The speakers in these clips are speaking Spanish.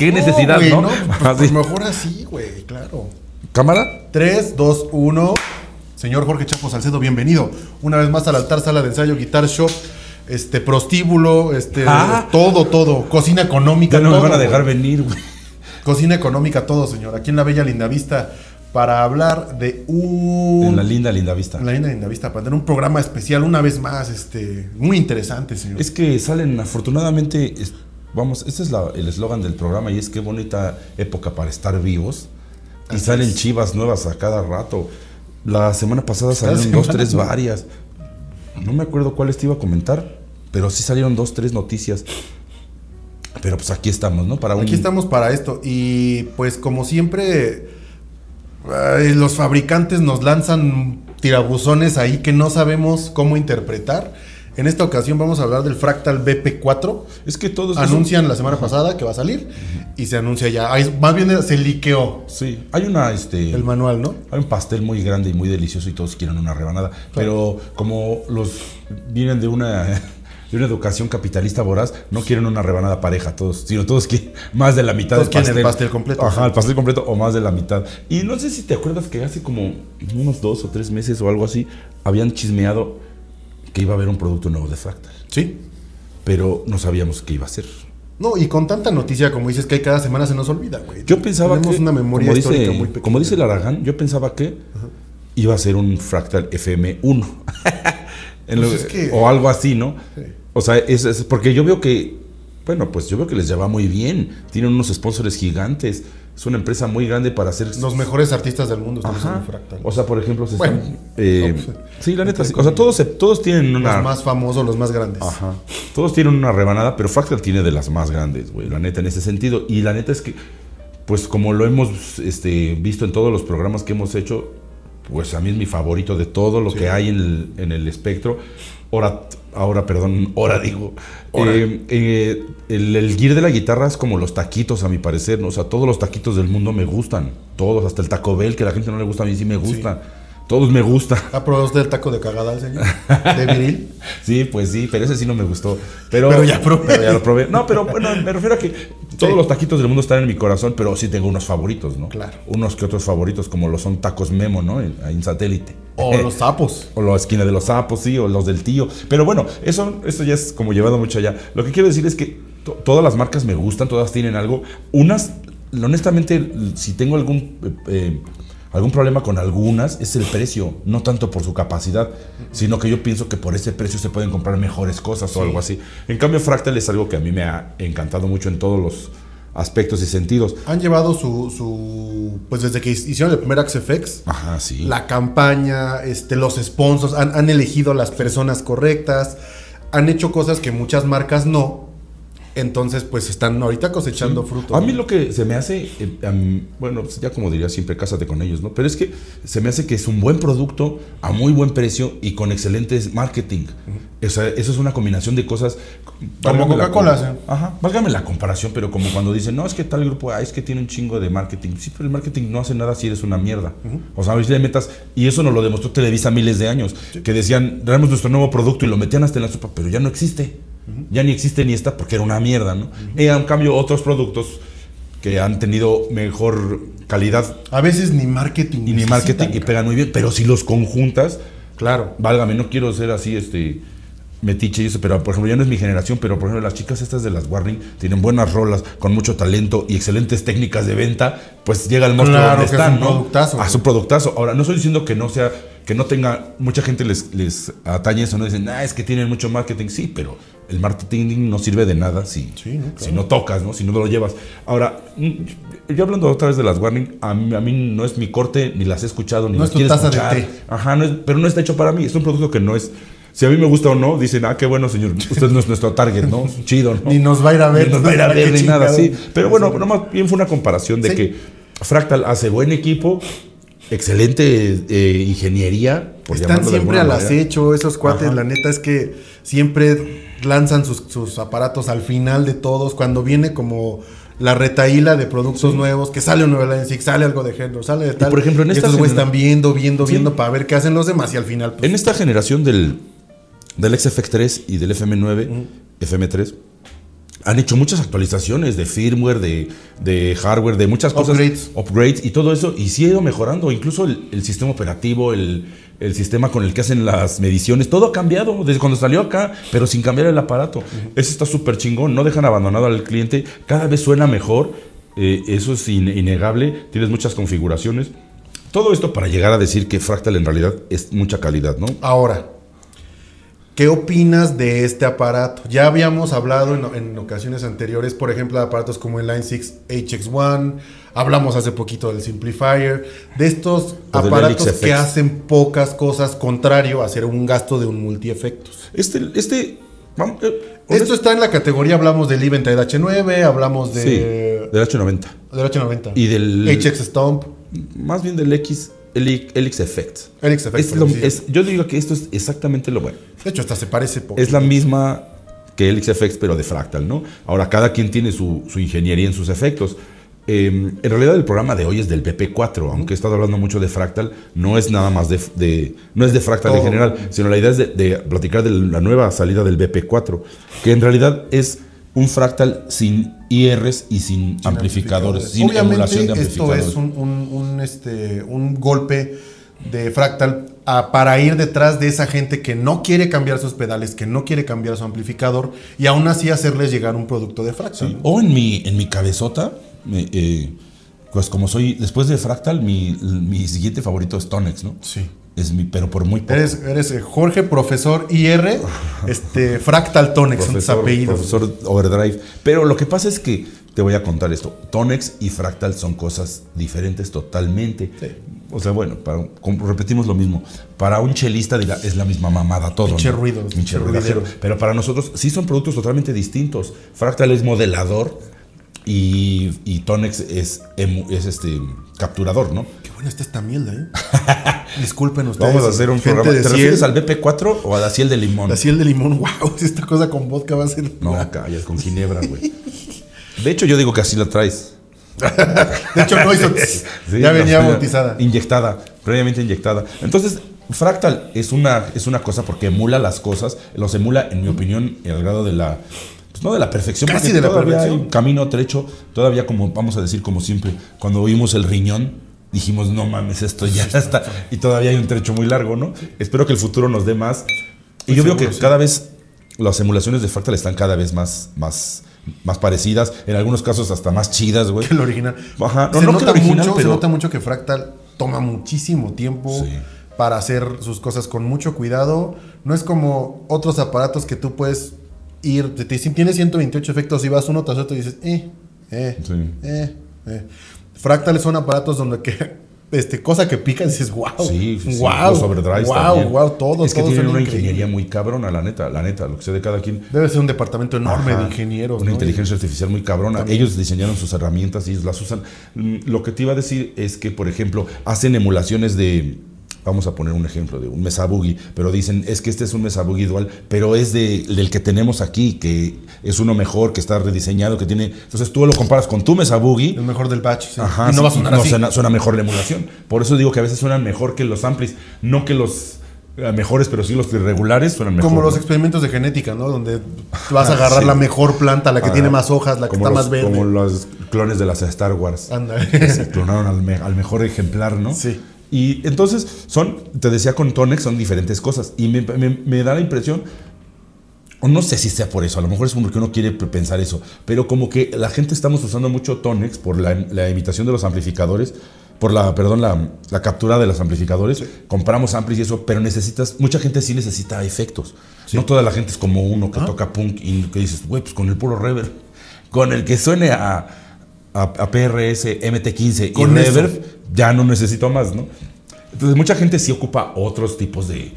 Qué necesidad, güey, ¿no? Pues, Así. pues mejor así, güey, claro. ¿Cámara? 3, 2, 1. Señor Jorge Chapo Salcedo, bienvenido. Una vez más al altar, sala de ensayo, guitar shop, este, prostíbulo, este, Ah. todo, todo. Cocina económica. Ya no me todo, van a dejar güey. venir, güey. Cocina económica, todo, señor. Aquí en la Bella Lindavista, para hablar de un. En la linda, linda vista. en la Linda Lindavista, para tener un programa especial, una vez más, este, muy interesante, señor. Es que salen, afortunadamente, vamos, este es la- el eslogan del programa y es qué bonita época para estar vivos. Y Así salen es. chivas nuevas a cada rato. La semana pasada salieron dos, semana, tres ¿no? varias. No me acuerdo cuáles te iba a comentar, pero sí salieron dos, tres noticias. Pero pues aquí estamos, ¿no? Para un... Aquí estamos para esto. Y pues como siempre, los fabricantes nos lanzan tirabuzones ahí que no sabemos cómo interpretar. En esta ocasión vamos a hablar del Fractal BP4. Es que todos... Anuncian la semana pasada que va a salir y se anuncia ya. Ay, Más bien se liqueó Sí, hay una, este... el manual, ¿no? Hay un pastel muy grande y muy delicioso y todos quieren una rebanada. Pero como los vienen de una, de una educación capitalista voraz, no quieren una rebanada pareja todos, sino todos quieren más de la mitad Todos del pastel. el pastel completo, Ajá, el pastel completo o más de la mitad. Y no sé si te acuerdas que hace como unos dos o tres meses o algo así, habían chismeado que iba a haber un producto nuevo de Fractal. Sí. Pero no sabíamos qué iba a ser. No, y con tanta noticia como dices que hay cada semana se nos olvida, güey. Yo pensaba Tenemos que, una memoria como, histórica dice, muy pequeña. como dice el Aragán, yo pensaba que iba a ser un Fractal FM1. En lo- Pues es que- O algo así, ¿no? Sí. O sea, es, es porque yo veo que, bueno, pues yo veo que les lleva muy bien. Tienen unos sponsors gigantes. Es una empresa muy grande para hacer... Los mejores artistas del mundo están Ajá. Fractal. O sea, por ejemplo, se Bueno, están- eh, no, pues, sí, la neta, sí. O sea, todos, todos tienen una... Los más famosos, los más grandes. Ajá. Todos tienen una rebanada, pero Fractal tiene de las más grandes, güey, la neta, en ese sentido. Y la neta es que, pues como lo hemos este, visto en todos los programas que hemos hecho, pues a mí es mi favorito de todo lo Sí. que hay en el, en el espectro. Ahora, ahora, perdón, ahora digo. Eh, eh, el, el gear de la guitarra es como los taquitos, a mi parecer, ¿no? O sea, todos los taquitos del mundo me gustan. Todos, hasta el Taco Bell, que a la gente no le gusta, a mí sí me gusta. Todos me gustan. ¿Ha probado usted el taco de cagada señor? ¿De viril? Sí, pues sí, pero ese sí no me gustó. Pero, Pero ya probé. pero ya lo probé. No, pero bueno, me refiero a que todos Sí. los taquitos del mundo están en mi corazón, pero sí tengo unos favoritos, ¿no? Claro. Unos que otros favoritos, como lo son tacos Memo, ¿no? En, en satélite. O los sapos. O la esquina de los sapos, sí, o los del tío. Pero bueno, eso, eso ya es como llevado mucho allá. Lo que quiero decir es que to- todas las marcas me gustan, todas tienen algo. Unas, honestamente, si tengo algún, eh, eh, algún problema con algunas, es el precio. No tanto por su capacidad, sino que yo pienso que por ese precio se pueden comprar mejores cosas o algo así. En cambio, Fractal es algo que a mí me ha encantado mucho en todos los aspectos y sentidos. Han llevado su, su. Pues desde que hicieron el primer XFX, Ajá, sí. la campaña, este, los sponsors, han, han elegido las personas correctas, han hecho cosas que muchas marcas no. Entonces, pues están ahorita cosechando fruto. A mí lo que se me hace, eh, mí- bueno, pues ya como diría siempre, cásate con ellos, ¿no? Pero es que se me hace que es un buen producto a muy buen precio y con excelentes marketing. O sea, eso es una combinación de cosas. Como Coca-Cola, sí. Ajá, válgame la comparación, pero como cuando dicen, no, es que tal grupo, ah, es que tiene un chingo de marketing. Sí, pero el marketing no hace nada si eres una mierda. O sea, a le metas, y eso nos lo demostró Televisa miles de años, que decían, traemos nuestro nuevo producto y lo metían hasta en la sopa, pero ya no existe. Ya ni existe ni está porque era una mierda, ¿no? Y en cambio, otros productos que han tenido mejor calidad A veces ni marketing. y ni marketing y pegan muy bien, pero si los conjuntas, Claro. válgame, no quiero ser así, este metiche y eso, pero por ejemplo ya no es mi generación, pero por ejemplo las chicas estas de las Warning tienen buenas rolas, con mucho talento y excelentes técnicas de venta, pues llega el monstruo Claro donde es están, un ¿no? productazo, Ah, es un productazo. Ahora, no estoy diciendo que no sea, que no tenga, mucha gente les, les atañe eso, no dicen, ah, es que tienen mucho marketing, sí, pero el marketing no sirve de nada si, Sí, ¿no? si no tocas, ¿no? Si no lo llevas. Ahora, mm, yo hablando otra vez de las Warning, a mí, a mí no es mi corte, ni las he escuchado, ni No las es tu quiero taza de escuchar. té. Ajá, no es- pero no está hecho para mí. Es un producto que no es. Si a mí me gusta o no, dicen, ah, qué bueno, señor. Usted no es nuestro target, ¿no? Chido, ¿no? Ni nos va a ir a ver. Ni nos va a ir a ¿para ver ni nada, sí. chingado? Pero bueno, nomás bien fue una comparación de Sí. que Fractal hace buen equipo, excelente eh, ingeniería. Por Están siempre al acecho, esos cuates. Ajá. La neta es que siempre lanzan sus, sus aparatos al final de todos. Cuando viene como la retaíla de productos nuevos, que sale un nuevo Line Six, sale algo de género, sale de tal. por ejemplo, en esta estos güeyes están viendo, viendo, Sí. viendo para ver qué hacen los demás y al final. pues, En esta generación del, del XFX3 y del FM9, FM3, han hecho muchas actualizaciones de firmware, de, de hardware, de muchas cosas. Upgrades. Upgrades y todo eso. Y sí ha ido mejorando. Incluso el, el sistema operativo, el, el sistema con el que hacen las mediciones, todo ha cambiado desde cuando salió acá, pero sin cambiar el aparato. Eso está súper chingón. No dejan abandonado al cliente. Cada vez suena mejor. Eh, eso es in- innegable. Tienes muchas configuraciones. Todo esto para llegar a decir que Fractal en realidad es mucha calidad, ¿no? Ahora, ¿qué opinas de este aparato? Ya habíamos hablado en, en ocasiones anteriores, por ejemplo, de aparatos como el Line 6 HX1, hablamos hace poquito del Simplifier, de estos O aparatos que hacen pocas cosas, contrario a hacer un gasto de un multiefectos. Este, este, vamos, eh, Esto está en la categoría, hablamos del Eventide H9, hablamos de, sí, del H90 del H90 y del HX Stomp, más bien del X, el LX Effect. LX Effect, Es lo- sí. es- yo digo que esto es exactamente lo bueno. De hecho, hasta se parece poco. Es la misma que LX Effects, pero de Fractal, ¿no? Ahora, cada quien tiene su, su ingeniería en sus efectos. Eh, en realidad, el programa de hoy es del BP4, aunque he estado hablando mucho de Fractal, no es nada más de, de- no es de Fractal en general, sino la idea es de, de platicar de la nueva salida del BP4, que en realidad es un Fractal sin IRs y sin, amplificadores, sin Obviamente, emulación de esto amplificadores. es un, un- un, este, un golpe de fractal a- para ir detrás de esa gente que no quiere cambiar sus pedales, que no quiere cambiar su amplificador y aún así hacerles llegar un producto de fractal. Sí. O en mi, en mi cabezota, me- eh, pues como soy, después de Fractal, mi, mi siguiente favorito es Tonex, ¿no? Sí. Es mi, pero por muy poco. Eres, eres eh, Jorge, profesor IR, este, Fractal Tonex, son tus apellidos. profesor Overdrive. Pero lo que pasa es que te voy a contar esto. Tonex y Fractal son cosas diferentes totalmente. Sí. O sea, bueno, para, repetimos lo mismo. Para un chelista dirá, es la misma mamada todo. Pinche ¿no? ruido, Pinche ruidero. Pero para nosotros sí son productos totalmente distintos. Fractal es modelador y, y Tonex es, este capturador, ¿no? Qué buena está esta mierda, ¿eh? Disculpen ustedes. Vamos a hacer un programa. ¿Te refieres al BP4 o a la Ciel de limón? La ciel de limón, wow, esta cosa con vodka va a ser. No, callas, con ginebra, güey. De hecho, yo digo que así la traes. De hecho, no hizo. Sí, ya venía bautizada. Inyectada, previamente inyectada. Entonces, Fractal es una, es una cosa porque emula las cosas, los emula, en mi opinión, el grado de la. Pues no de la perfección, Casi de la todavía hay perfección. un camino trecho, todavía como, vamos a decir, como siempre, cuando oímos el riñón, dijimos, no mames, esto ya está. Y todavía hay un trecho muy largo, ¿no? Espero que el futuro nos dé más. Y yo veo que sí. cada vez las emulaciones de Fractal están cada vez más, más, más parecidas, en algunos casos hasta más chidas, güey. que el original. Ajá, no, se, no nota original, mucho, pero- se nota mucho que Fractal toma muchísimo tiempo Sí. para hacer sus cosas con mucho cuidado. No es como otros aparatos que tú puedes ir, te, dicen, tienes 128 efectos y vas uno tras otro y dices, eh, eh, Sí. eh, eh. Fractal son aparatos donde que, este, cosa que pica y dices, wow, Sí, sí, wow, los overdrives wow, también. wow, todo, Es que todo tienen una increíble. ingeniería muy cabrona, la neta, la neta, lo que sé de cada quien. Debe ser un departamento enorme Ajá, de ingenieros. Una ¿no? inteligencia artificial muy cabrona. Ellos diseñaron sus herramientas y ellos las usan. Mm, Lo que te iba a decir es que, por ejemplo, hacen emulaciones de. Vamos a poner un ejemplo de un Mesa Boogie, pero dicen, es que este es un Mesa Boogie dual, pero es de, del que tenemos aquí, que es uno mejor, que está rediseñado, que tiene... Entonces tú lo comparas con tu Mesa Boogie El mejor del batch. sí. Ajá, y no sí, va a sonar no así. Suena, suena mejor la emulación. Por eso digo que a veces suenan mejor que los amplis. No que los eh, mejores, pero sí los regulares suenan mejor. Como los ¿no? experimentos de genética, ¿no? Donde vas a agarrar Sí. la mejor planta, la que Ah, tiene más hojas, la que está los- más verde. Como los clones de las Star Wars. Anda. que se clonaron al, me- al mejor ejemplar, ¿no? Sí. Y entonces son, te decía con Tonex, son diferentes cosas. Y me, me- me da la impresión, o no sé si sea por eso, a lo mejor es porque uno quiere pensar eso, pero como que la gente estamos usando mucho Tonex por la, la imitación de los amplificadores, por la, perdón, la, la captura de los amplificadores. Compramos amplis y eso, pero necesitas, mucha gente sí necesita efectos. No toda la gente es como uno que toca punk y que dices, güey, pues con el puro reverb, con el que suene a, a, a PRS, MT15 y Con eso. reverb, ya no necesito más, ¿no? Entonces mucha gente sí ocupa otros tipos de,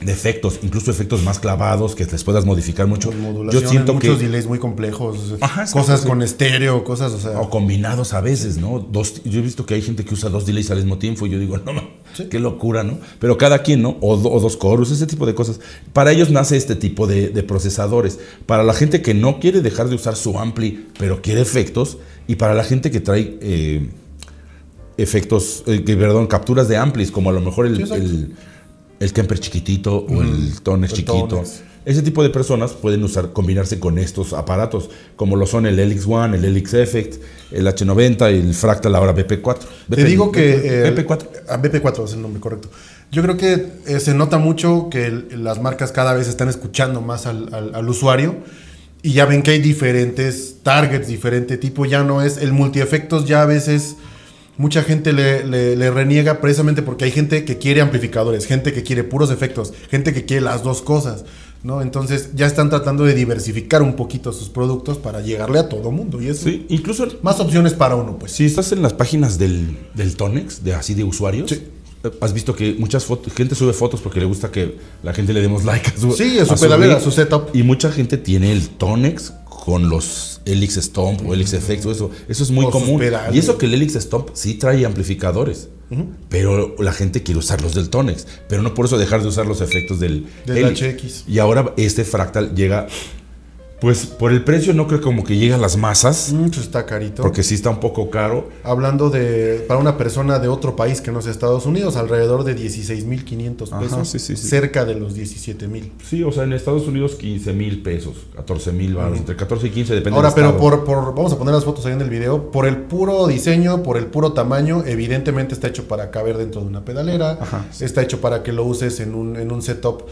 de efectos, incluso efectos más clavados que les puedas modificar mucho. Yo siento que muchos delays muy complejos, Ajá, cosas con estéreo, cosas, o sea, o combinados a veces, ¿no? Dos, yo he visto que hay gente que usa dos delays al mismo tiempo y yo digo, no, no, qué locura, ¿no? Pero cada quien, ¿no? O, do- o dos coros, ese tipo de cosas. Para ellos nace este tipo de, de procesadores. Para la gente que no quiere dejar de usar su ampli, pero quiere efectos, y para la gente que trae eh, efectos, eh, que, perdón, capturas de amplis, como a lo mejor el, Sí, exacto. el, el Kemper chiquitito o el Tonex el chiquito. Ese tipo de personas pueden usar, combinarse con estos aparatos, como lo son el Helix One, el Helix Effect, el H90 y el Fractal ahora BP4. Te digo que... BP, eh, BP4. Ah, BP4 es el nombre correcto. Yo creo que eh, se nota mucho que el, las marcas cada vez están escuchando más al, al, al, usuario y ya ven que hay diferentes targets, diferente tipo. Ya no es el multiefectos, ya a veces mucha gente le, le, le, reniega precisamente porque hay gente que quiere amplificadores, gente que quiere puros efectos, gente que quiere las dos cosas. ¿no? Entonces ya están tratando de diversificar un poquito sus productos para llegarle a todo mundo. Y eso, sí, incluso más opciones para uno, pues. Si estás en las páginas del, del Tonex, de así de usuarios, Sí. has visto que muchas fotos, gente sube fotos porque le gusta que la gente le demos like a su, Sí, a su a rig. a su setup. Y mucha gente tiene el Tonex con los Helix Stomp o Helix Effects o eso. Eso es muy O común. Y eso que el Helix Stomp sí trae amplificadores. Pero la gente quiere usar los del Tonex. Pero no por eso dejar de usar los efectos del, Del. HX. Y ahora este fractal llega. Pues por el precio no creo como que llega a las masas. Mm, pues está carito. Porque sí está un poco caro. Hablando de, para una persona de otro país que no sea Estados Unidos, alrededor de 16.500 Ajá, pesos. sí, sí, sí. Cerca de los 17.000. Sí, o sea, en Estados Unidos 15 mil pesos, 14 mil baros, entre 14 y 15 depende Ahora, del pero por, por, vamos a poner las fotos ahí en el video, por el puro diseño, por el puro tamaño, evidentemente está hecho para caber dentro de una pedalera, Ajá, está hecho para que lo uses en un, en un setup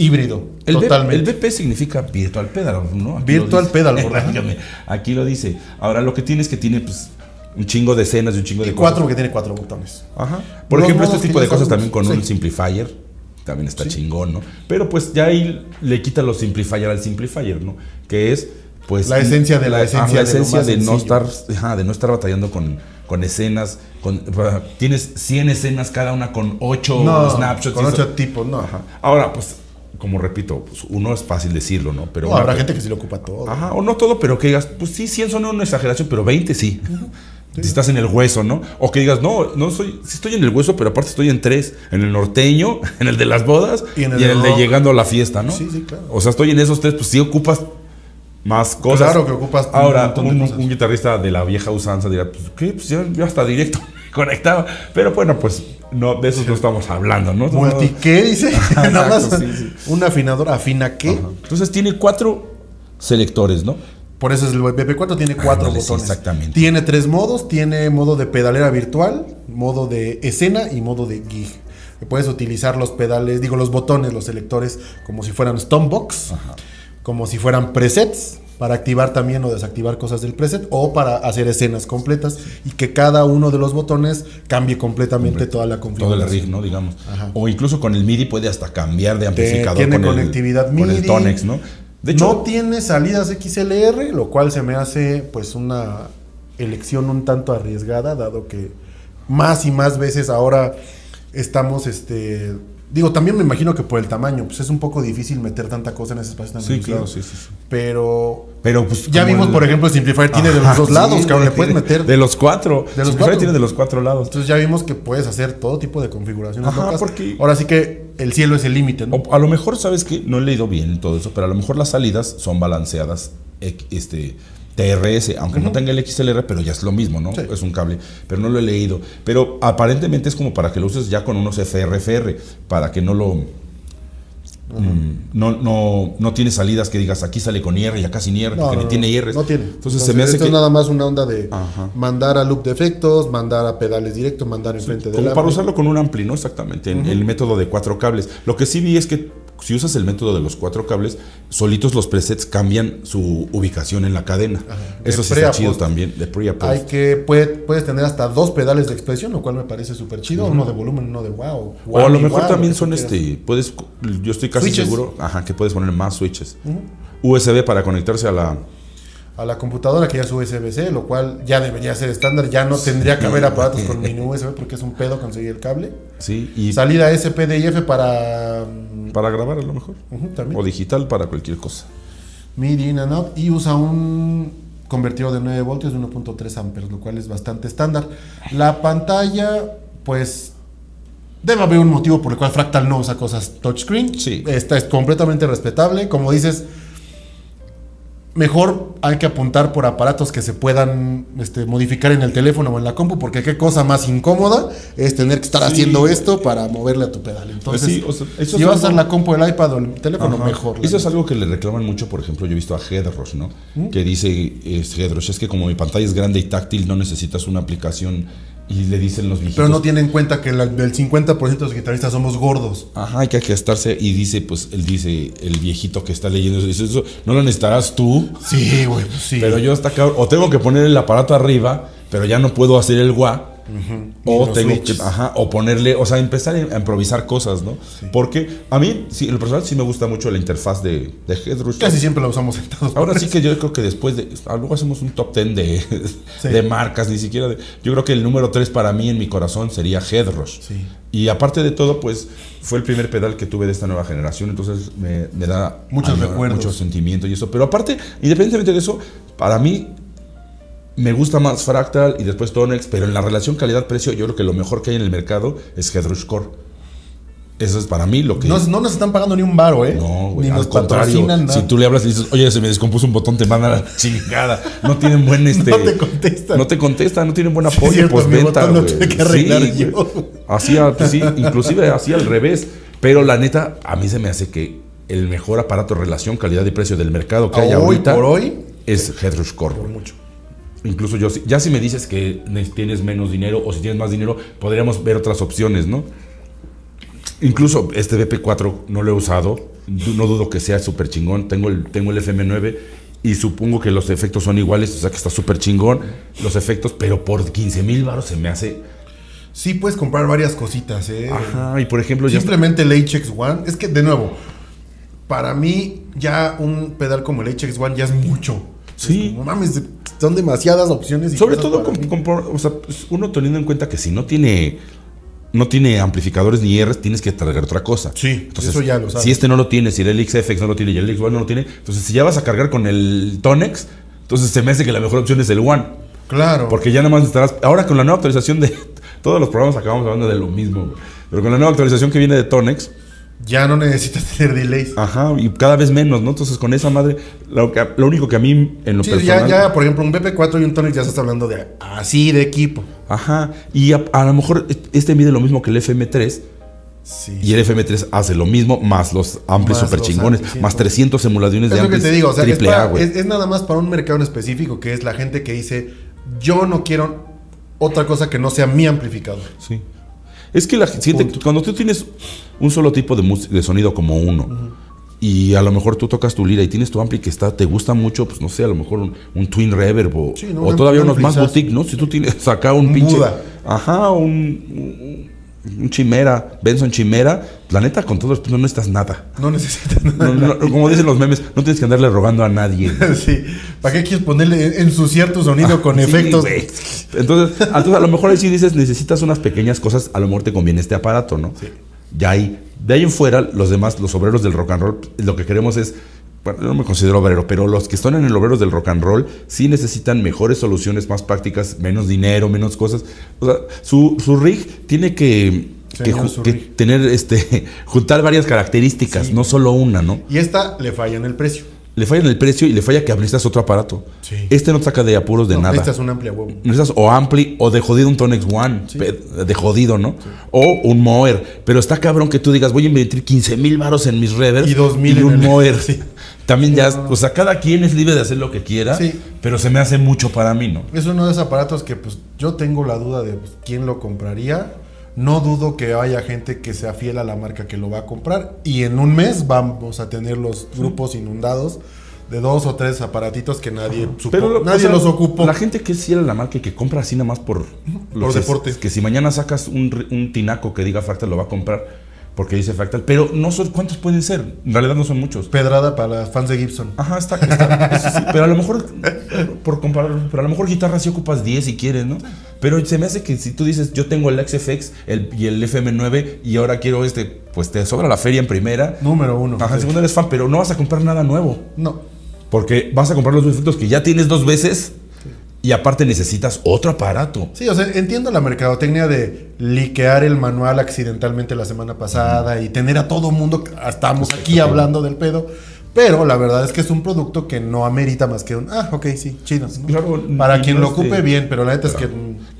híbrido, El, totalmente. el BP significa Virtual Pedal, ¿no? Aquí Virtual dice. Pedal, Aquí lo dice. Ahora, lo que tiene es que tiene pues, un chingo de escenas y un chingo de cuatro, cosas. porque tiene cuatro botones. Ajá. Por Los ejemplo, este que tipo de cosas también con un simplifier. También está chingón, ¿no? Pero pues ya ahí le quita los simplifier al simplifier, ¿no? Que es pues La esencia de la esencia la esencia de no estar ajá, de no estar batallando con, con escenas con, tienes 100 escenas cada una con 8 No, snapshots con y eso. ocho tipos, no. Ajá. Ahora, pues como repito, pues, uno es fácil decirlo, ¿no? Pero No, habrá gente que sí lo ocupa todo. Ajá, o no todo, pero que digas, pues sí, 100 son una exageración, pero 20 sí. Si estás en el hueso, ¿no? O que digas, no, no soy, sí estoy en el hueso, pero aparte estoy en tres, en el norteño, en el de las bodas Y y en el de llegando a la fiesta, ¿no? Sí, sí, claro. O sea, estoy en esos tres, pues sí ocupas más cosas. Claro que ocupas Ahora, un guitarrista de la vieja usanza dirá, pues ¿qué? Pues ya, ya hasta directo conectaba. Pero bueno, pues no, de eso no estamos hablando, ¿no? ¿Multi qué dice? Nada más Exacto, sí, sí. un afinador afina qué. Ajá. Entonces tiene cuatro selectores, ¿no? Por eso es el BP4 tiene cuatro botones. exactamente. Tiene tres modos, tiene modo de pedalera virtual, modo de escena y modo de gig. Puedes utilizar los pedales, digo los botones, los selectores como si fueran Stombox, como si fueran presets para activar también o desactivar cosas del preset o para hacer escenas completas y que cada uno de los botones cambie completamente toda la todo configuración. el rig, ¿no? Digamos. Ajá. O incluso con el MIDI puede hasta cambiar de amplificador. tiene con el- conectividad Con el MIDI. Tonex, ¿no? De hecho, no tiene salidas XLR, lo cual se me hace pues una elección un tanto arriesgada, dado que más y más veces ahora estamos, este, digo, también me imagino que por el tamaño, pues es un poco difícil meter tanta cosa en ese espacio tan sí, reducido. claro, sí, sí, sí. Pero Pero pues. ya vimos, el- por ejemplo, el Simplifier tiene de los dos sí, lados, cabrón, le puedes meter. De los cuatro. De los cuatro. tiene de los cuatro lados. Entonces ya vimos que puedes hacer todo tipo de configuraciones Ajá, locas. porque- Ahora sí que el cielo es el límite, ¿no? O a lo mejor, ¿sabes que No he leído bien todo eso, pero a lo mejor las salidas son balanceadas este, TRS, aunque no tenga el XLR, pero ya es lo mismo, ¿no? Sí. Es un cable, pero no lo he leído. Pero aparentemente es como para que lo uses ya con unos FRFR, para que no lo... mm, no, no, no tiene salidas que digas aquí sale con IR y acá sin IR, porque ni tiene IR. No tiene. Entonces, se me hace esto que... es nada más una onda de Ajá. mandar a loop de efectos, mandar a pedales directos, mandar enfrente del Como para ampli. usarlo con un ampli, ¿no? Exactamente, en el método de cuatro cables. Lo que sí vi es que si usas el método de los cuatro cables, solitos los presets cambian su ubicación en la cadena. De Eso sí pre a está chido también, de pre a post. Hay que, puede- puedes tener hasta dos pedales de expresión, lo cual me parece súper chido. Uno de volumen, uno de wow. o a lo mejor wow, también son quieras. este, puedes, yo estoy casi Switches. seguro, ajá, que puedes poner más switches. USB para conectarse a la, A la computadora que ya es USB-C, lo cual ya debería ser estándar. Ya no tendría que haber aparatos con mini USB porque es un pedo conseguir el cable. sí, y Salida SPDIF para. para grabar a lo mejor. también. O digital para cualquier cosa. MIDI in and out y usa un convertidor de 9 voltios de 1.3 amperes, lo cual es bastante estándar. La pantalla, pues debe haber un motivo por el cual Fractal no usa cosas touchscreen. Sí. Esta es completamente respetable. Como dices, mejor hay que apuntar por aparatos que se puedan este, modificar en el teléfono o en la compu, porque qué cosa más incómoda es tener que estar Sí. haciendo esto para moverle a tu pedal. Entonces, sí, o sea, eso si vas a usar la compu, el iPad o el teléfono, Ajá. mejor. Eso es algo que le reclaman mucho, por ejemplo, yo he visto a Headrush, ¿no? ¿Mm? Que dice es Headrush, es que como mi pantalla es grande y táctil, no necesitas una aplicación y le dicen los viejitos. Pero no tiene en cuenta que la- del 50% de los guitarristas somos gordos. Ajá, hay que estarse y dice, pues, él dice, el viejito que está leyendo eso, dice, eso no lo necesitarás tú, Sí, güey, pues sí. pero yo hasta acá, o tengo que poner el aparato arriba, pero ya no puedo hacer el gua, O tengo switches. que, ajá, o ponerle, o sea, empezar a improvisar cosas, ¿no? Porque a mí, sí, en lo personal sí me gusta mucho la interfaz de, de Headrush. Casi siempre lo usamos sentados. Ahora sí que yo creo que después de. ah, Luego hacemos un top 10 de, Sí. de marcas, ni siquiera de. Yo creo que el número 3 para mí en mi corazón sería Headrush. Sí. Y aparte de todo, pues fue el primer pedal que tuve de esta nueva generación, entonces me, me da Muchos recuerdos. mucho sentimiento y eso. Pero aparte, independientemente de eso, para mí me gusta más Fractal y después Tonex, pero en la relación calidad-precio, yo creo que lo mejor que hay en el mercado es Headrush Core. Eso es para mí lo que. No, no nos están pagando ni un varo, ¿eh? No, güey, Ni al nos contrario. nada. Si tú le hablas y dices, oye, se me descompuso un botón, te mandan a la chingada. No tienen buen este. No te contestan. No te contestan, no tienen buen Sí, apoyo es cierto, mi postventa, botón lo güey. tuve que arreglar Sí, yo. Así, pues sí, inclusive así al revés. Pero la neta, a mí se me hace que el mejor aparato relación calidad y precio del mercado que hay Hoy ahorita por hoy, es Headrush Core. por mucho. Incluso yo, ya si me dices que ne- tienes menos dinero o si tienes más dinero, podríamos ver otras opciones, ¿no? Incluso este BP4 no lo he usado, no dudo que sea súper chingón, tengo el, tengo el FM9 y supongo que los efectos son iguales, o sea que está súper chingón los efectos, pero por 15 mil baros se me hace... Sí puedes comprar varias cositas, ¿eh? Ajá, y por ejemplo ya... Simplemente el HX1. Es que, de nuevo, para mí ya un pedal como el HX1 ya es mucho. Sí. Es como, mames, son demasiadas opciones. Y Sobre todo, para con- mí. con- o sea, pues, uno teniendo en cuenta que si no tiene... No tiene amplificadores ni R's, tienes que cargar otra cosa. Sí, eso ya lo sabes. Si este no lo tiene, si el XFX no lo tiene y el X1 no lo tiene, entonces si ya vas a cargar con el Tonex, entonces se me hace que la mejor opción es el One. Claro. Porque ya nada más estarás. Ahora con la nueva actualización de. Todos los programas acabamos hablando de lo mismo. güey. Pero con la nueva actualización que viene de Tonex, ya no necesitas tener delays. ajá, y cada vez menos, ¿no? Entonces con esa madre, lo, que- lo único que a mí en lo Sí, personal. ya, ya, por ejemplo, un BP4 y un Tonic ya estás hablando de así de equipo. Ajá, y a, a lo mejor este mide lo mismo que el FM3. Sí. Y el FM3 hace lo mismo, más los amplis super chingones, amplis, más ¿no? 300 emuladores Es de lo que amplis te digo, o sea, es, A, es- es nada más para un mercado en específico, que es la gente que dice, yo no quiero otra cosa que no sea mi amplificador. Sí. Es que la gente, cuando tú tienes un solo tipo de, de sonido como uno, y a lo mejor tú tocas tu lira y tienes tu ampli que está, te gusta mucho, pues no sé, a lo mejor un, un Twin Reverb o, Sí, no, o un todavía unos más boutique, ¿no? Si tú tienes acá un, Un pinche. Buda. Ajá, un, un, un Chimera, Benson Chimera, la neta, con todo respeto, no necesitas nada. No necesitas nada. No, no, como dicen los memes, no tienes que andarle rogando a nadie. sí. ¿Para qué quieres ponerle, ensuciar tu sonido con Sí, efectos? Entonces, entonces, a lo mejor ahí sí dices, necesitas unas pequeñas cosas, a lo mejor te conviene este aparato, ¿no? Sí. Ya ahí. De ahí en fuera, los demás, los obreros del rock and roll, lo que queremos es. Bueno, no me considero obrero, pero los que están en el obreros del rock and roll sí necesitan mejores soluciones más prácticas, menos dinero, menos cosas. O sea, su, su rig tiene que, que, tener este juntar varias características, Sí. no solo una, ¿no? Y esta le falla en el precio. Le falla en el precio y le falla que necesitas otro aparato. Sí. Este no te saca de apuros de No, nada. Es una amplia huevo. Necesitas o Ampli o de jodido un Tonex One. De jodido, ¿no? O un Moer. Pero está cabrón que tú digas, voy a invertir 15 mil baros en mis reverbs Y 2,000 y en un el- Moer. También ya, no, o sea, cada quien es libre de hacer lo que quiera, Sí. pero se me hace mucho para mí, ¿no? Es uno de esos aparatos que pues yo tengo la duda de pues, quién lo compraría. No dudo que haya gente que sea fiel a la marca que lo va a comprar. Y en un mes vamos a tener los grupos inundados de dos o tres aparatitos que nadie supo. Pero nadie o sea, los ocupó. La gente que es fiel a la marca y que compra así nada más por, Por que- deporte. Que si mañana sacas un, un tinaco que diga Fractal, lo va a comprar porque dice Fractal. Pero no son, ¿cuántos pueden ser? En realidad no son muchos. Pedrada para fans de Gibson. Ajá, está, está- eso sí, pero a lo mejor, por comparar, pero a lo mejor guitarra sí ocupas 10 si quieres, ¿no? Pero se me hace que si tú dices, yo tengo el XFX el, y el FM9 y ahora quiero este, pues te sobra la feria en primera. Número uno. Ajá, en Sí. segunda eres fan, pero no vas a comprar nada nuevo. No. Porque vas a comprar los efectos que ya tienes dos veces y aparte necesitas otro aparato. Sí, o sea, entiendo la mercadotecnia de liquear el manual accidentalmente la semana pasada y tener a todo mundo, estamos aquí hablando del pedo, Pero la verdad es que es un producto que no amerita más que un, ah, ok, sí, chido. ¿no? Claro, Para quien no lo ocupe de- bien, pero la neta es que...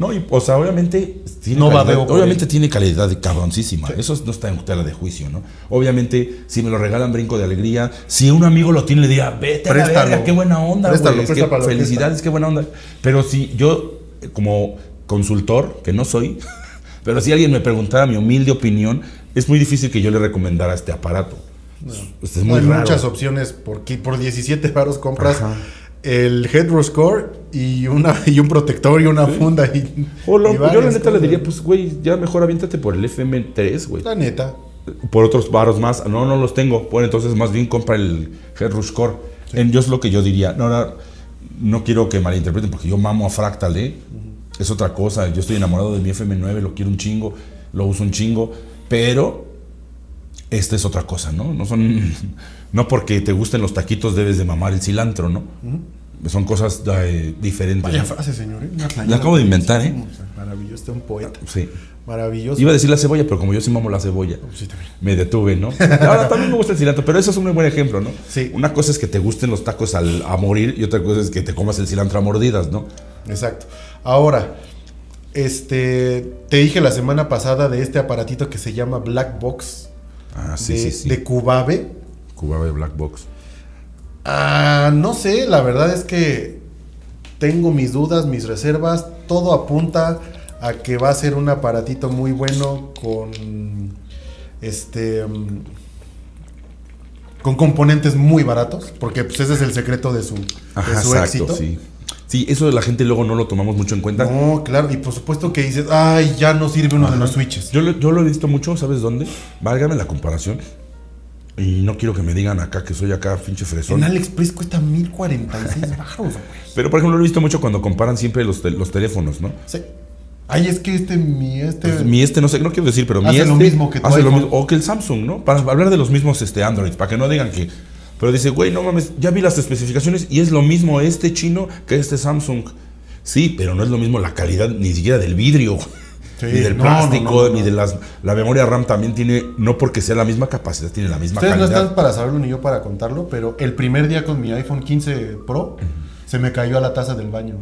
No, y, o sea, obviamente tiene No calidad, babeo por obviamente tiene calidad de cabroncísima. Eso no está en tela de juicio, ¿no? Obviamente, si me lo regalan, brinco de alegría. Si un amigo lo tiene, le diría, vete a la Préstalo. verga, qué buena onda, Préstalo, güey. es que felicidades, qué buena onda. Pero si yo, como consultor, que no soy, pero si alguien me preguntara mi humilde opinión, es muy difícil que yo le recomendara este aparato. Es, es muy hay raro. muchas opciones porque por 17 baros compras Ajá. el Head Score y una y un protector y una funda y, O lo- y yo la neta le diría, pues, güey, ya mejor aviéntate por el FM3, güey. la neta por otros varos más. No, no los tengo. Bueno, entonces más bien compra el Head Rush Core. En- yo es lo que yo diría. No, no, no quiero que malinterpreten porque yo mamo a Fractal, ¿eh? Es otra cosa. Yo estoy enamorado de mi FM9, lo quiero un chingo, lo uso un chingo, pero esta es otra cosa, ¿no? No son no porque te gusten los taquitos debes de mamar el cilantro, ¿no? Son cosas eh, diferentes. vaya ¿no? frase señor ¿eh? Una La acabo de inventar, ¿eh? maravilloso este un poeta Sí. maravilloso Iba a decir la cebolla, pero como yo sí mamo la cebolla, Sí, también. me detuve, ¿no? Ahora también me gusta el cilantro, pero eso es un muy buen ejemplo, ¿no? Sí. Una cosa es que te gusten los tacos al- a morir y otra cosa es que te comas el cilantro a mordidas, ¿no? Exacto. Ahora, este, te dije la semana pasada de este aparatito que se llama Black Box Ah, sí, de, sí, sí. de Cubabe. Black Box. Ah, no sé, la verdad es que tengo mis dudas, mis reservas. Todo apunta a que va a ser un aparatito muy bueno con este mm, con componentes muy baratos, porque pues ese es el secreto de su, de Ajá, su exacto, éxito. sí. Sí, eso de la gente luego no lo tomamos mucho en cuenta. No, claro, y por supuesto que dices, ay, ya no sirve uno de los switches. Yo, lo- yo lo he visto mucho, ¿sabes dónde? Válgame la comparación. Y no quiero que me digan acá que soy acá pinche fresón. En AliExpress cuesta 1046 baros, güey. Pero por ejemplo lo he visto mucho cuando comparan siempre los, los teléfonos, ¿no? Sí. Ay, es que este, mi, este. Pues, mi este, no sé, no quiero decir, pero mi Hace este lo mismo que tu hace lo mismo, o que el Samsung, ¿no? Para hablar de los mismos este, Android, para que no digan que. Pero dice, güey, no mames, ya vi las especificaciones y es lo mismo este chino que este Samsung. Sí, pero no es lo mismo la calidad ni siquiera del vidrio, Sí, ni del no, plástico, no, no, no. ni de las. La memoria RAM también tiene, no porque sea la misma capacidad, tiene la misma Ustedes no calidad. están para saberlo ni yo para contarlo, pero el primer día con mi iPhone 15 Pro se me cayó a la taza del baño.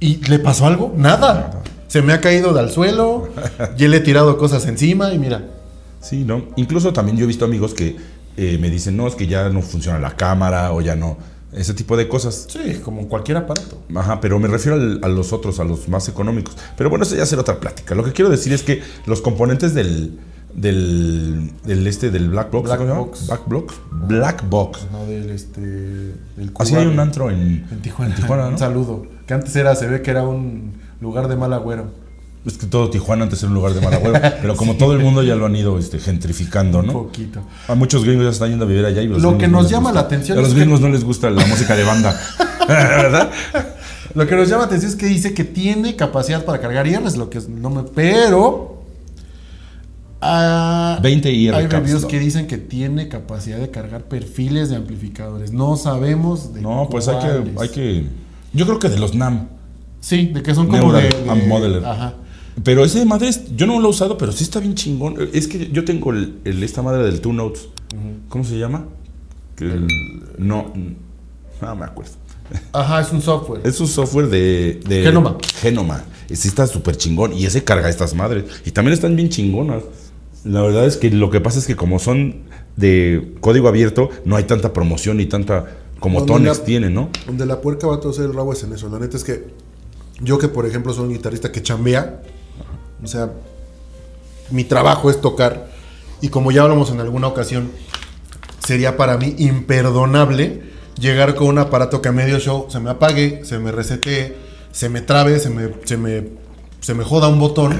¿Y le pasó algo? Nada. Se me ha caído al suelo, ya le he tirado cosas encima y mira. Sí, ¿no? Incluso también yo he visto amigos que eh, me dicen, no, es que ya no funciona la cámara o ya no. Ese tipo de cosas. Sí, como cualquier aparato. Ajá, pero me refiero al- a los otros, a los más económicos. Pero bueno, eso ya será otra plática. Lo que quiero decir es que los componentes del, del, del este, del Black Box, Black. Box. Black Box. Black Box. No, del este. Del Así hay Cuba, un antro en, En Tijuana. en Tijuana, Un saludo. Que antes era, se ve que era un lugar de mal agüero. Es que todo Tijuana antes era un lugar de mal agüero, pero como todo el mundo ya lo han ido este, gentrificando, Un ¿no? poquito. A muchos gringos ya están yendo a vivir allá y los Lo que no nos llama gusta. la atención A los es que- gringos no les gusta la música de banda, ¿verdad? Lo que nos llama la atención es que dice que tiene capacidad para cargar IRs, lo que es- no me. Pero. ah, 20 IR Hay reviews que dicen que tiene capacidad de cargar perfiles de amplificadores. No sabemos de No, pues hay que, cuáles. hay que... Yo creo que de los NAM. Sí, de que son como Neural de, de- Modeler. Ajá. Pero ese de madre, yo no lo he usado, pero sí está bien chingón. Es que yo tengo el, el- esta madre del Two Notes. ¿Cómo se llama? Que el- no, no me acuerdo. Ajá, es un software. Es un software de... de Genoma. Genoma. Sí está súper chingón. Y ese carga estas madres. Y también están bien chingonas. La verdad es que lo que pasa es que como son de código abierto, no hay tanta promoción ni tanta... Como Tonex tiene, ¿no? Donde la puerca va a torcer el rabo es en eso. La neta es que yo que por ejemplo soy un guitarrista que chambea, o sea, mi trabajo es tocar y como ya hablamos en alguna ocasión, sería para mí imperdonable llegar con un aparato que a medio show se me apague, se me resete, se me trabe, se me, se me, se me joda un botón.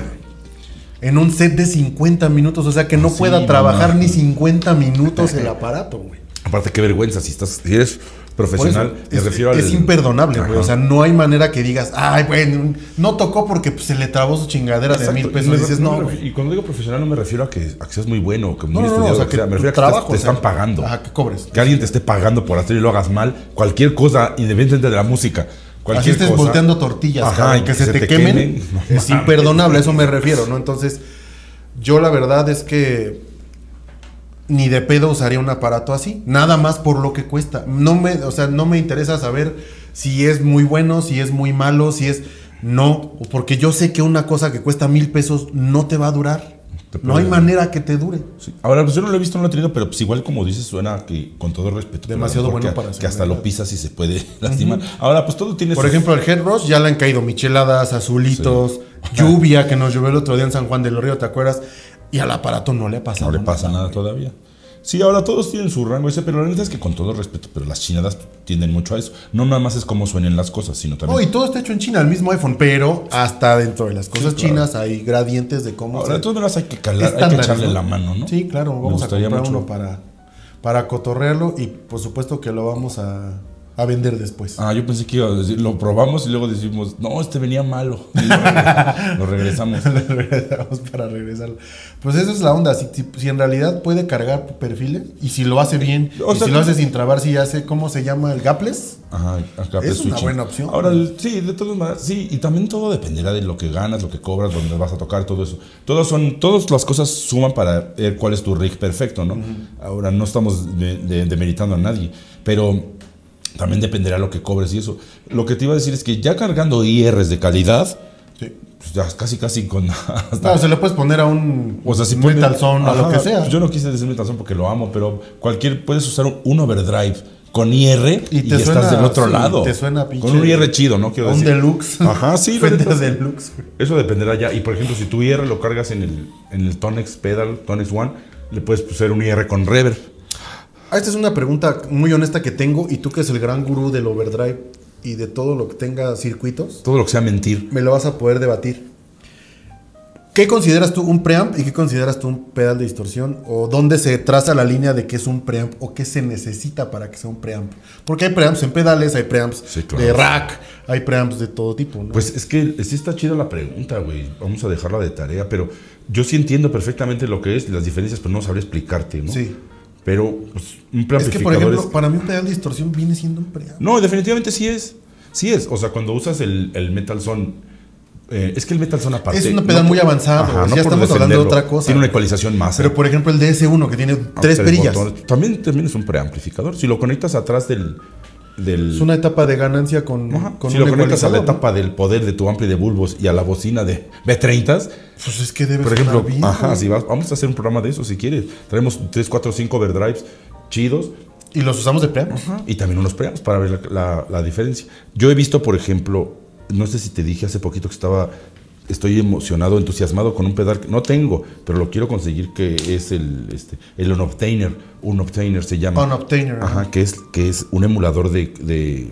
En un set de 50 minutos, o sea que no Sí, pueda trabajar ni 50 minutos el aparato, güey. Aparte, qué vergüenza. Si, estás, si eres Eso, profesional, me es, refiero al... es imperdonable, güey. O sea, no hay manera que digas, ay, bueno, no tocó porque pues, se le trabó su chingadera de mil y pesos. me- Y dices, no, güey. Y cuando digo profesional no me refiero a que, a que seas muy bueno, que muy No, no, no, estudiado, o sea, que me refiero a que te o sea, están pagando. Ajá, que cobres. Que alguien te esté pagando por hacer y lo hagas mal. Cualquier cosa, independientemente de la música. Así Cualquier estés cosa. volteando tortillas, Ajá, cabrón, y que, se, te, quemen, no es imperdonable, a eso me refiero, ¿no? Entonces, yo la verdad es que ni de pedo usaría un aparato así. Nada más por lo que cuesta. No me, o sea, no me interesa saber si es muy bueno, si es muy malo, si es. No, porque yo sé que una cosa que cuesta mil pesos no te va a durar. No hay manera que te dure. Sí. Ahora, pues yo no lo he visto, no lo he tenido, pero pues igual como dices, suena que con todo respeto. Demasiado bueno que, para Que hasta verdad. lo pisas y se puede lastimar. Ahora, pues todo tiene Por sus- ejemplo, el Head Rush ya le han caído micheladas, azulitos, lluvia que nos llovió el otro día en San Juan del Río, ¿te acuerdas? Y al aparato no le ha pasado No le pasa nada todavía. Sí, ahora todos tienen su rango ese, pero la neta es que con todo respeto, pero las chinadas tienden mucho a eso. No nada más es cómo suenen las cosas, sino también. Oh, y todo está hecho en China, el mismo iPhone, pero hasta dentro de las cosas claro. chinas hay gradientes de cómo ahora, de todas maneras hay que calar, hay que echarle ¿no? la mano, ¿no? Sí, claro, vamos a comprar mucho. uno para, para cotorrearlo y por supuesto que lo vamos a, a vender después. Ah, yo pensé que iba a decir, lo probamos y luego decimos, no, este venía malo. Y luego lo regresamos. Regresamos para regresarlo. Pues eso es la onda. Si, si- si en realidad puede cargar perfiles y si lo hace bien, O y sea, si lo hace sin trabar, si hace, ¿cómo se llama? ¿El gapless? Ajá, acá Es una buena opción. Ahora, el- sí, de todas maneras, sí, y también todo dependerá de lo que ganas, lo que cobras, dónde vas a tocar, todo eso. Todos son, todas las cosas suman para ver cuál es tu rig perfecto, ¿no? Ahora, no estamos de- de- demeritando a nadie, pero también dependerá lo que cobres y eso. Lo que te iba a decir es que ya cargando IRs de calidad, Sí. pues ya casi casi con hasta No, se le puedes poner a un o sea, si Metal Zone, a lo que sea. pues Yo no quise decir Metal Zone porque lo amo, pero cualquier puedes usar un, un overdrive con IR y, Y te estás suena- del otro sí, lado. te suena pinche- Con un IR chido, ¿no? Quiero un decir. deluxe. Ajá, sí, Fender deluxe. Eso dependerá ya. Y por ejemplo, si tu IR lo cargas en el, en el Tonex Pedal, Tonex One, le puedes poner un IR con reverb. Ah, esta es una pregunta muy honesta que tengo y tú que es el gran gurú del overdrive y de todo lo que tenga circuitos, Todo lo que sea mentir. me lo vas a poder debatir. ¿Qué consideras tú un preamp y qué consideras tú un pedal de distorsión? ¿O dónde se traza la línea de qué es un preamp o qué se necesita para que sea un preamp? Porque hay preamps en pedales, hay preamps Sí, claro. de rack, hay preamps de todo tipo, ¿no? Pues es que sí está chida la pregunta, güey. Vamos a dejarla de tarea, pero yo sí entiendo perfectamente lo que es, las diferencias, pero no sabría explicarte, ¿no? Sí. Pero pues, un es que, por preamplificador ejemplo, es- para mí un pedal de distorsión viene siendo un preamp. No, definitivamente sí es. Sí es. O sea, cuando usas el, el Metal Son. eh, es que el Metal Son aparte. Es un pedal no muy por- avanzado, ya estamos hablando de otra cosa. Tiene una ecualización más. Pero por ejemplo el DS1 que tiene tres perillas. También, también es un preamplificador. Si lo conectas atrás del. Del Es una etapa de ganancia con, Ajá. con si un lo conectas a la etapa del poder de tu ampli de bulbos y a la bocina de B30, Pues es que debe por ejemplo, bien, ajá, güey. si vas, vamos a hacer un programa de eso si quieres. Traemos 3, 4, 5 overdrives chidos Y los usamos de preamp. y también unos preamps para ver la, la- la diferencia. Yo he visto, por ejemplo, no sé si te dije hace poquito que estaba, estoy emocionado, entusiasmado con un pedal que no tengo, pero lo quiero conseguir, que es el, este, el Unobtainer. Unobtainer se llama. Unobtainer, Ajá, que es, que es un emulador de, de,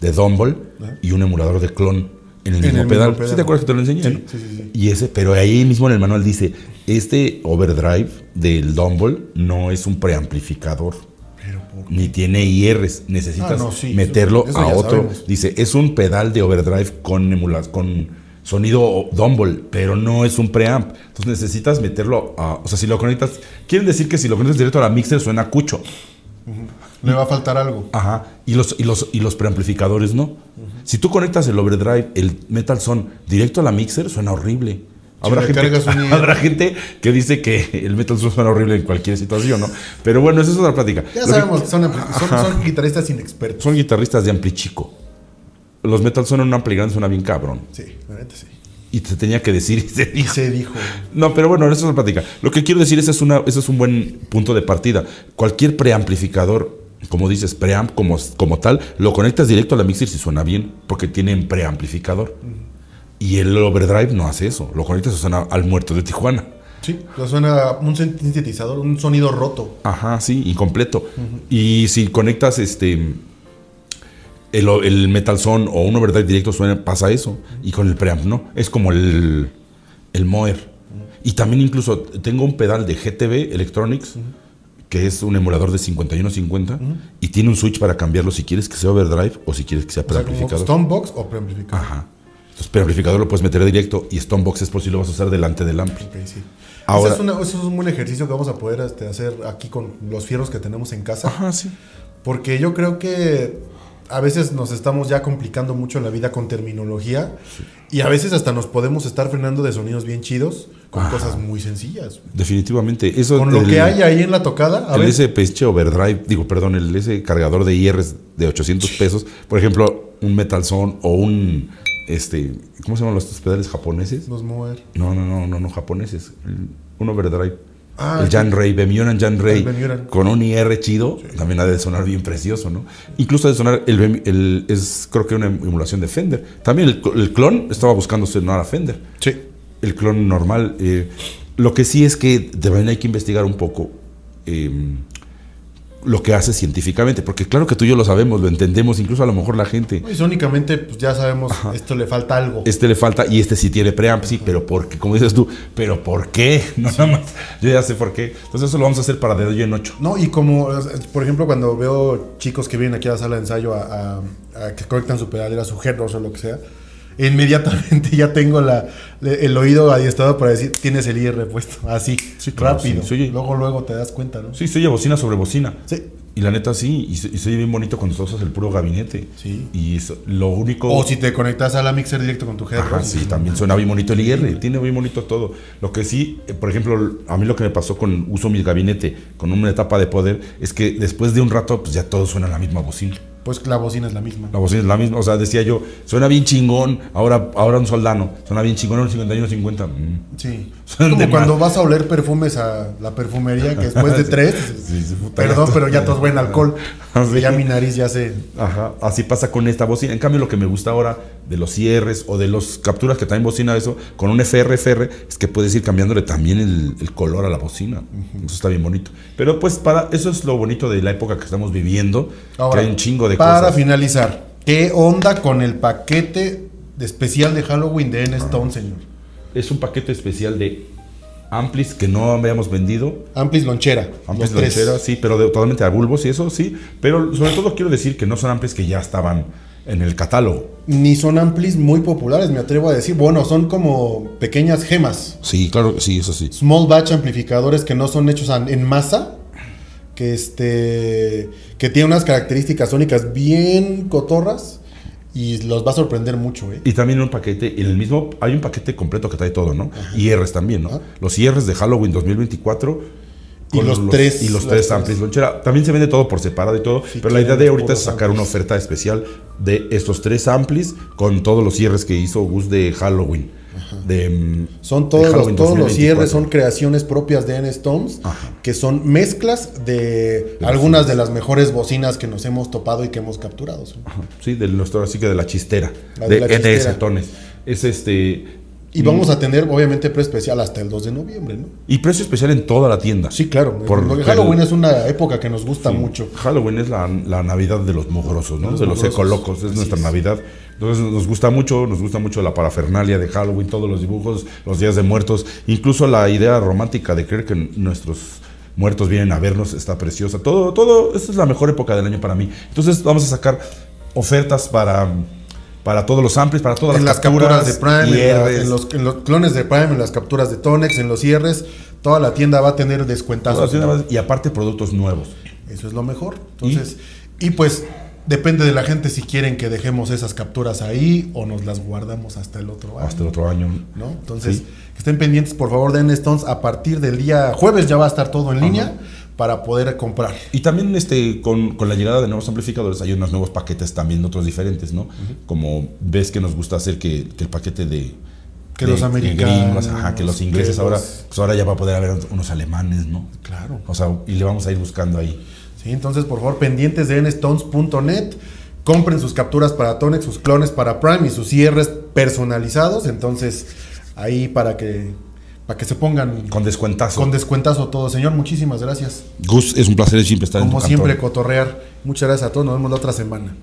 de Dumble y un emulador de clon en el En mismo el pedal. mismo pedal. ¿Sí te acuerdas que te lo enseñé? Sí, no? sí, sí. Y ese, pero ahí mismo en el manual dice, este overdrive del Dumble no es un preamplificador Pero ni tiene IRs, necesitas Ah, no, meterlo eso a otro. sabemos. Dice, es un pedal de overdrive con emulas, con sonido Dumble, pero no es un preamp. Entonces necesitas meterlo a, o sea, si lo conectas, quieren decir que si lo conectas directo a la mixer suena cucho. Le va a faltar algo. Ajá. Y los, y los, y los preamplificadores no. Si tú conectas el overdrive, el Metal Son, directo a la mixer, suena horrible. Habrá gente, habrá gente que dice que el Metal Son suena horrible en cualquier situación, ¿no? Pero bueno, esa es otra plática. Ya Lo sabemos que son, son guitarristas inexpertos. son guitarristas de ampli chico. Los Metal Son en un ampli grande suena bien cabrón. Sí, la neta sí. Y se tenía que decir y se Y dijo. se dijo. No, pero bueno, eso es otra plática. Lo que quiero decir, ese es, una, ese es un buen punto de partida. Cualquier preamplificador, como dices, preamp como, como tal, lo conectas directo a la mixer si suena bien, porque tienen preamplificador. Y el overdrive no hace eso. Lo conectas y suena al muerto de Tijuana. Sí, suena un sintetizador, un sonido roto. Ajá, sí, incompleto. Y si conectas este el, el Metal Son o un overdrive directo suena, pasa eso. Y con el preamp no. Es como el, el Moer. Y también incluso tengo un pedal de GTB Electronics, que es un emulador de 5150, y tiene un switch para cambiarlo si quieres que sea overdrive o si quieres que sea O preamplificador. Stonebox o preamplificador. Ajá. Entonces, preamplificador lo puedes meter directo y Stonebox es por si lo vas a usar delante del ampli. Ok, sí. Ahora- Ese es una- eso es un buen ejercicio que vamos a poder este, hacer aquí con los fierros que tenemos en casa. Ajá, sí. Porque yo creo que a veces nos estamos ya complicando mucho la vida con terminología y a veces hasta nos podemos estar frenando de sonidos bien chidos con cosas muy sencillas. Definitivamente. Eso Con lo el- que hay ahí en la tocada, a el ver, ese pinche overdrive, digo, perdón, el ese cargador de IRs de 800 pesos, por ejemplo, un Metal Zone o un, este, ¿cómo se llaman los pedales japoneses? los mover. No, no, no, no, no japoneses, un overdrive. Ah, el. Jan Ray, Bemioran Jan Bemioran. con un IR chido, también ha de sonar bien precioso, ¿no? Incluso ha de sonar, el, el- es creo que una emulación de Fender. También el, el clon estaba buscando sonar a Fender Sí. el clon normal. eh, lo que sí es que también hay que investigar un poco eh, lo que hace científicamente, porque claro que tú y yo lo sabemos, lo entendemos, incluso a lo mejor la gente, Y sónicamente, pues ya sabemos, esto le falta algo. este le falta y este sí tiene preamp, sí, pero ¿por qué? Como dices tú, ¿pero por qué? No nada más, yo ya sé por qué. Entonces eso lo vamos a hacer para de hoy en ocho. No, y como, por ejemplo, cuando veo chicos que vienen aquí a la sala de ensayo a, a- a que conectan su pedalera, su headrest o lo que sea, inmediatamente ya tengo la, el oído adiestrado para decir, tienes el IR puesto, así, Sí, claro, rápido. sí, se oye. luego, luego te das cuenta, ¿no? Sí, se oye bocina sobre bocina. Sí. Y la neta sí, y se, y se oye bien bonito cuando usas el puro gabinete. Sí. Y eso- lo único... O si te conectas a la mixer directo con tu. Ajá, sí, también suena bien bonito el IR, tiene bien bonito todo. Lo que sí, eh, por ejemplo, a mí lo que me pasó con uso mi gabinete con una etapa de poder es que después de un rato, pues ya todo suena a la misma bocina. Pues la bocina es la misma. La bocina es la misma, o sea, decía yo, suena bien chingón, ahora, ahora un soldano, suena bien chingón, un 51, 50. mm. Sí. Son Como cuando vas a oler perfumes a la perfumería, que después de tres, Sí, sí, puta, perdón, pero ya todos buen alcohol. Sí. Ya mi nariz ya se... Ajá, así pasa con esta bocina. En cambio, lo que me gusta ahora de los cierres o de los capturas que también bocina eso, con un FR-FR, es que puedes ir cambiándole también el, el color a la bocina. Eso está bien bonito. Pero pues para eso es lo bonito de la época que estamos viviendo, Ahora, que hay un chingo de para cosas. finalizar, ¿qué onda con el paquete de especial de Halloween de N-Stone, señor? Es un paquete especial de amplis que no habíamos vendido. Amplis lonchera. Amplis tres. loncheras, sí, pero de, totalmente a bulbos y eso, sí. Pero sobre todo quiero decir que no son amplis que ya estaban en el catálogo. Ni son amplis muy populares, me atrevo a decir. Bueno, son como pequeñas gemas. Sí, claro, sí, eso sí. Small batch amplificadores que no son hechos en masa. Que este. que tienen unas características sónicas bien cotorras. Y los va a sorprender mucho, ¿eh? Y también un paquete, en el mismo, hay un paquete completo que trae todo, ¿no? IRs también, ¿no? Ajá. Los IRs de Halloween 2024. Y los tres- Y los tres amplis lonchera. También se vende todo por separado y todo. Sí, pero la idea de ahorita es sacar una oferta especial de estos tres amplis con todos los IRs que hizo Gus de Halloween. De, mm, Son de todos, los, todos los 2024. cierres son creaciones propias de N-Stones, Ajá. que son mezclas de De algunas de las mejores bocinas que nos hemos topado y que hemos capturado. ¿sí? Sí, de nuestro, así que de la chistera. La de de NS tones. Es este. Y vamos a tener, obviamente, preespecial hasta el 2 de noviembre, ¿no? Y precio especial en toda la tienda. Sí, claro. Por- Halloween es una época que nos gusta mucho. Halloween es la, la Navidad de los mugrosos, ¿no? De los de los ecolocos, es Así nuestra es. Navidad. Entonces nos gusta mucho, nos gusta mucho la parafernalia de Halloween, todos los dibujos, los días de muertos, incluso la idea romántica de creer que nuestros muertos vienen a vernos está preciosa. Todo, todo, esta es la mejor época del año para mí. Entonces vamos a sacar ofertas para, para todos los amplis, para todas En las capturas de Prime, en, la- IRs, en los, en los clones de Prime, en las capturas de Tonex, en los cierres, toda la tienda va a tener descuentazos. y aparte productos nuevos. Eso es lo mejor. Entonces, y, pues depende de la gente si quieren que dejemos esas capturas ahí o nos las guardamos hasta el otro año. Hasta el otro año. ¿no? Entonces, Sí. que estén pendientes, por favor, de N-Stones. A partir del día jueves ya va a estar todo en línea para poder comprar. Y también este, con, con la llegada de nuevos amplificadores hay unos nuevos paquetes también, otros diferentes, ¿no? Como ves que nos gusta hacer que, que el paquete de... Que de- los americanos, ajá, que los ingleses que ahora, pues ahora ya va a poder haber unos alemanes, ¿no? Claro. O sea, y le vamos a ir buscando ahí. Sí, entonces, por favor, pendientes de nstones.net. Compren sus capturas para Tonex, sus clones para Prime y sus cierres personalizados. Entonces, ahí para que, para que se pongan Con descuentazo. con descuentazo todo. Señor, muchísimas gracias. Gus, es un placer siempre estar en Como tu siempre, cotorrear. Muchas gracias a todos. Nos vemos la otra semana.